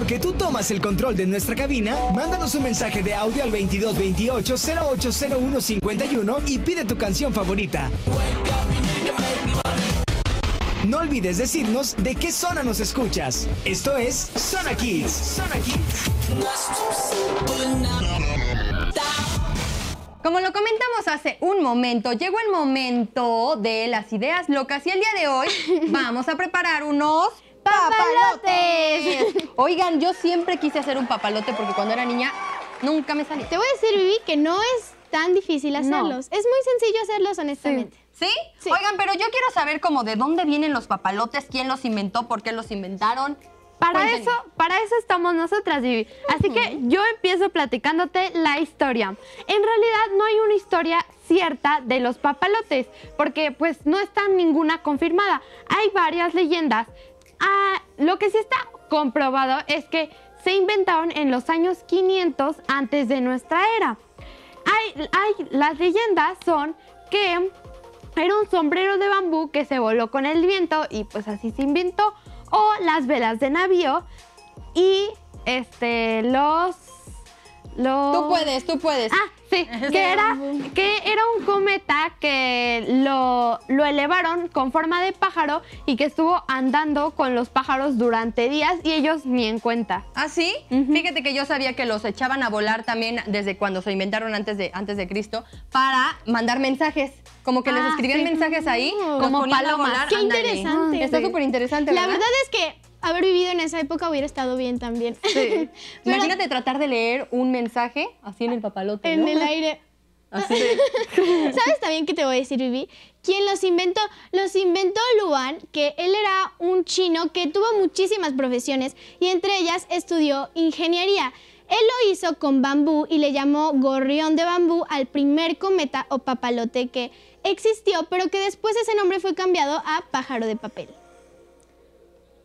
porque tú tomas el control de nuestra cabina, mándanos un mensaje de audio al 2228 080151 y pide tu canción favorita. No olvides decirnos de qué zona nos escuchas. Esto es Zona Kids. Zona Kids. Como lo comentamos hace un momento, llegó el momento de las ideas locas y el día de hoy vamos a preparar unos papalotes. Oigan, yo siempre quise hacer un papalote porque cuando era niña nunca me salía. Te voy a decir, Vivi, que no es tan difícil hacerlos. Es muy sencillo hacerlos, honestamente. ¿Sí? Sí. Oigan, pero yo quiero saber como de dónde vienen los papalotes, quién los inventó, por qué los inventaron. Para eso, para eso estamos nosotras, Vivi. Así que yo empiezo platicándote la historia. En realidad no hay una historia cierta de los papalotes, porque pues no está ninguna confirmada. Hay varias leyendas. Ah, lo que sí está comprobado es que se inventaron en los años 500 antes de nuestra era. Hay, hay, las leyendas son que era un sombrero de bambú que se voló con el viento y pues así se inventó. O las velas de navío y este los los Tú puedes, tú puedes. Ah, sí, que era, que era un cometa que lo, lo elevaron con forma de pájaro y que estuvo andando con los pájaros durante días y ellos ni en cuenta. ¿Ah, sí? Fíjate que yo sabía que los echaban a volar también desde cuando se inventaron antes de, antes de Cristo para mandar mensajes. Como que les Ah, escribían sí. mensajes ahí, Como palomas. volar. Qué ándale. interesante. Está Sí. súper interesante, La verdad es que haber vivido en esa época hubiera estado bien también. Sí. Pero- Imagínate tratar de leer un mensaje así en el papalote, en ¿no? el aire. Así de- ¿Sabes también qué te voy a decir, Vivi? ¿Quién los inventó? Los inventó Luan, que él era un chino que tuvo muchísimas profesiones y entre ellas estudió ingeniería. Él lo hizo con bambú y le llamó gorrión de bambú al primer cometa o papalote que existió, pero que después ese nombre fue cambiado a pájaro de papel.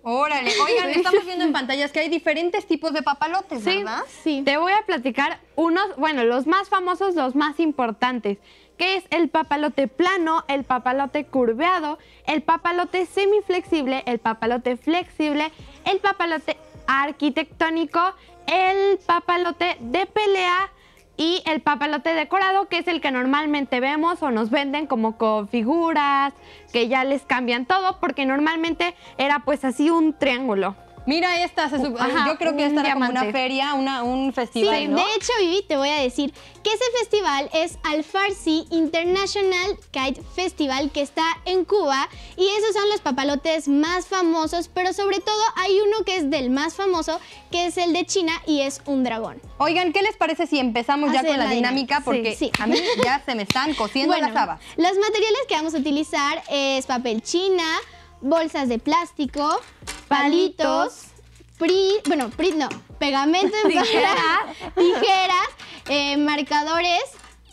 Órale, oigan, estamos viendo en pantallas que hay diferentes tipos de papalotes, Sí. ¿verdad? Sí. Te voy a platicar unos, bueno, los más famosos, los más importantes, que es el papalote plano, el papalote curveado, el papalote semiflexible, el papalote flexible, el papalote arquitectónico, el papalote de pelea y el papalote decorado, que es el que normalmente vemos o nos venden como con figuras, que ya les cambian todo, porque normalmente era pues así un triángulo. Mira esta, se sup- Ajá, yo creo que esta era como una feria, una, un Sí, festival, ¿no? de hecho, Vivi, te voy a decir que ese festival es Al Farsi International Kite Festival que está en Cuba y esos son los papalotes más famosos, pero sobre todo hay uno que es del más famoso, que es el de China y es un dragón. Oigan, ¿qué les parece si empezamos ya Hacer con la, la dinámica? Porque Sí, sí. a mí ya se me están cociendo las habas. los materiales que vamos a utilizar es papel china, bolsas de plástico, palitos, pri, bueno, pri, no, pegamento en Tijeras. barra, tijeras, eh, marcadores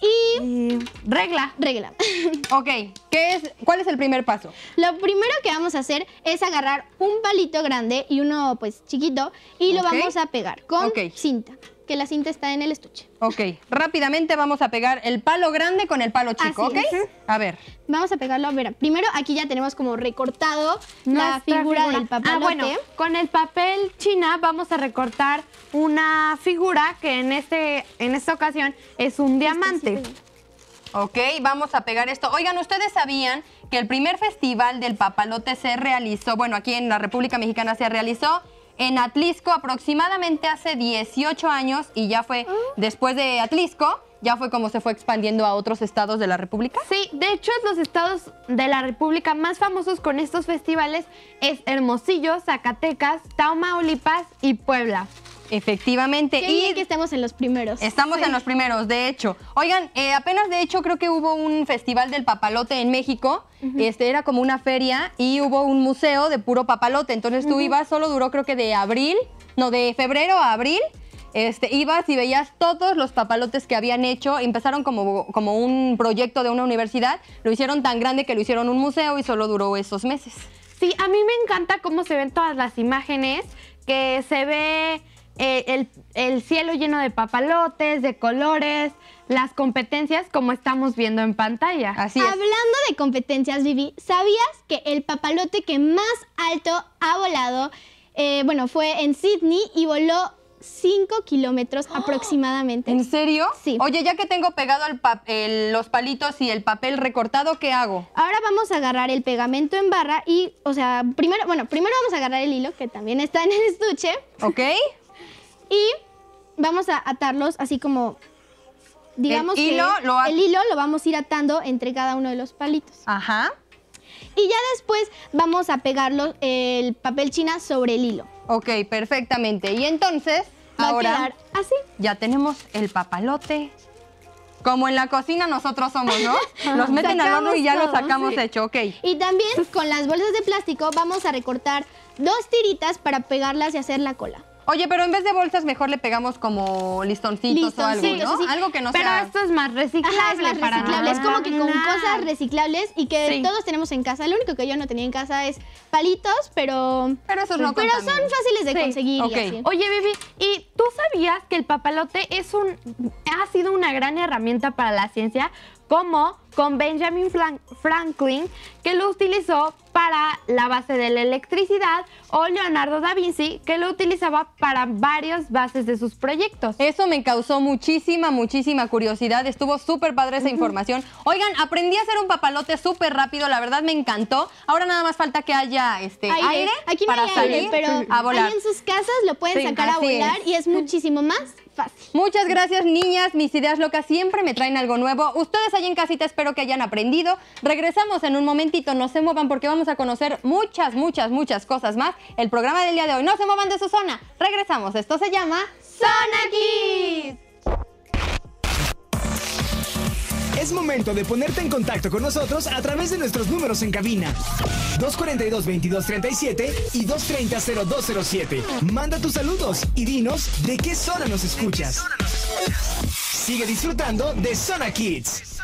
y regla. regla. Ok, ¿qué es, ¿cuál es el primer paso? Lo primero que vamos a hacer es agarrar un palito grande y uno pues chiquito y lo vamos a pegar con cinta, que la cinta está en el estuche. Ok, rápidamente vamos a pegar el palo grande con el palo chico, Así ¿ok? es. A ver, Vamos a pegarlo, a ver, primero aquí ya tenemos como recortado la figura, del papalote. Ah, bueno, con el papel china vamos a recortar una figura que en, este, en esta ocasión es un diamante. ok, vamos a pegar esto. Oigan, ¿ustedes sabían que el primer festival del papalote se realizó, bueno, aquí en la República Mexicana se realizó en Atlisco aproximadamente hace 18 años y ya fue Ah. después de Atlisco, ya fue como se fue expandiendo a otros estados de la República? Sí, de hecho los estados de la República más famosos con estos festivales es Hermosillo, Zacatecas, Tamaulipas y Puebla. Efectivamente. Qué bien que estemos en los primeros. Estamos en los primeros, de hecho. Oigan, eh, apenas de hecho creo que hubo un festival del papalote en México. Este era como una feria y hubo un museo de puro papalote. Entonces tú ibas, solo duró creo que de abril, no, de febrero a abril. Este, ibas y veías todos los papalotes que habían hecho. Empezaron como, como un proyecto de una universidad. Lo hicieron tan grande que lo hicieron un museo y solo duró esos meses. Sí, a mí me encanta cómo se ven todas las imágenes, que se ve eh, el, el cielo lleno de papalotes, de colores, las competencias como estamos viendo en pantalla. Así es. Hablando de competencias, Vivi, ¿sabías que el papalote que más alto ha volado eh, bueno, fue en Sydney y voló 5 kilómetros aproximadamente. ¿En serio? Sí. Oye, ya que tengo pegado el pa- el- los palitos y el papel recortado, ¿qué hago? Ahora vamos a agarrar el pegamento en barra y, o sea, primero, bueno, primero vamos a agarrar el hilo, que también está en el estuche, ¿Ok? Y vamos a atarlos así como, digamos El hilo que lo el hilo lo vamos a ir atando entre cada uno de los palitos. Ajá. Y ya después vamos a pegarlo el papel china sobre el hilo. Ok, perfectamente. Y entonces, Va ahora a quedar así. ya tenemos el papalote. Como en la cocina nosotros somos, ¿no? Los meten al horno y ya lo Sacamos todo, sacamos sí. hecho, ok. Y también con las bolsas de plástico vamos a recortar dos tiritas para pegarlas y hacer la cola. Oye, pero en vez de bolsas mejor le pegamos como listoncitos o algo, ¿no? sí, algo que no Pero sea... esto es más reciclable. Ajá, es más para reciclable. Es como que con nada. cosas reciclables y que Sí. todos tenemos en casa. Lo único que yo no tenía en casa es palitos, pero, Pero esos no pero son fáciles de Sí, conseguir. y así. Oye, Vivi, ¿y tú sabías que el papalote es un, ha sido una gran herramienta para la ciencia? Como con Benjamin Franklin, que lo utilizó para la base de la electricidad, o Leonardo da Vinci, que lo utilizaba para varias bases de sus proyectos. Eso me causó muchísima, muchísima curiosidad. Estuvo súper padre esa información. Oigan, aprendí a hacer un papalote súper rápido. La verdad me encantó. Ahora nada más falta que haya este aire, Aquí no para hay salir aire, pero a volar. ahí en sus casas lo pueden Sí, sacar a volar es. y es muchísimo más fácil. Muchas gracias, niñas. Mis ideas locas siempre me traen algo nuevo. Ustedes allá en casita espero que hayan aprendido. Regresamos en un momentito. No se muevan porque vamos a conocer muchas, muchas, muchas cosas más. El programa del día de hoy. No se muevan de su zona. Regresamos. Esto se llama Zona Kids. Es momento de ponerte en contacto con nosotros a través de nuestros números en cabina. 242-2237 y 230-0207. Manda tus saludos y dinos de qué zona nos escuchas. Sigue disfrutando de Zona Kids.